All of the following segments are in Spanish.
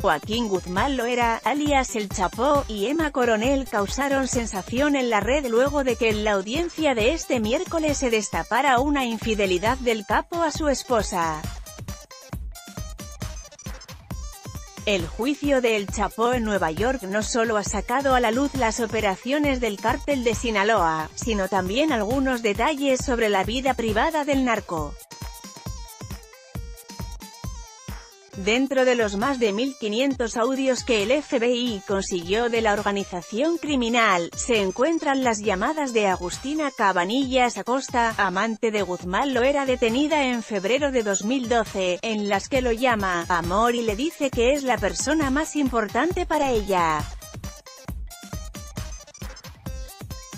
Joaquín Guzmán Loera, alias El Chapó, y Emma Coronel causaron sensación en la red luego de que en la audiencia de este miércoles se destapara una infidelidad del capo a su esposa. El juicio de El Chapo en Nueva York no solo ha sacado a la luz las operaciones del cártel de Sinaloa, sino también algunos detalles sobre la vida privada del narco. Dentro de los más de 1.500 audios que el FBI consiguió de la organización criminal, se encuentran las llamadas de Agustina Cabanillas Acosta, amante de Guzmán lo era detenida en febrero de 2012, en las que lo llama «amor» y le dice que es la persona más importante para ella.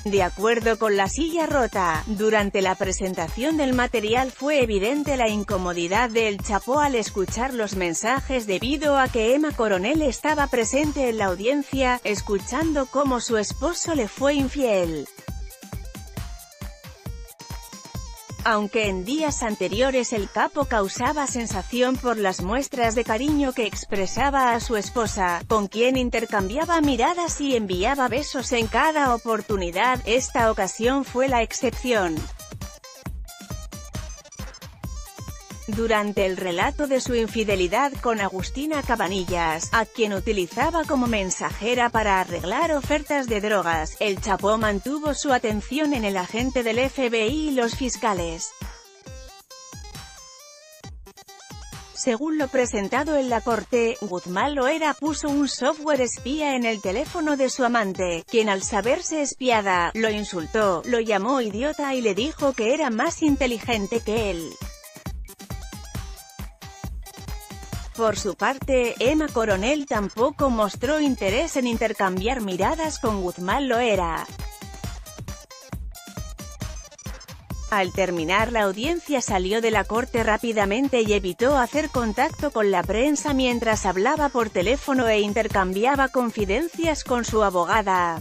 De acuerdo con la silla rota, durante la presentación del material fue evidente la incomodidad del Chapo al escuchar los mensajes debido a que Emma Coronel estaba presente en la audiencia, escuchando cómo su esposo le fue infiel. Aunque en días anteriores el capo causaba sensación por las muestras de cariño que expresaba a su esposa, con quien intercambiaba miradas y enviaba besos en cada oportunidad, esta ocasión fue la excepción. Durante el relato de su infidelidad con Agustina Cabanillas, a quien utilizaba como mensajera para arreglar ofertas de drogas, el Chapo mantuvo su atención en el agente del FBI y los fiscales. Según lo presentado en la corte, Guzmán Loera puso un software espía en el teléfono de su amante, quien al saberse espiada, lo insultó, lo llamó idiota y le dijo que era más inteligente que él. Por su parte, Emma Coronel tampoco mostró interés en intercambiar miradas con Guzmán Loera. Al terminar la audiencia salió de la corte rápidamente y evitó hacer contacto con la prensa mientras hablaba por teléfono e intercambiaba confidencias con su abogada.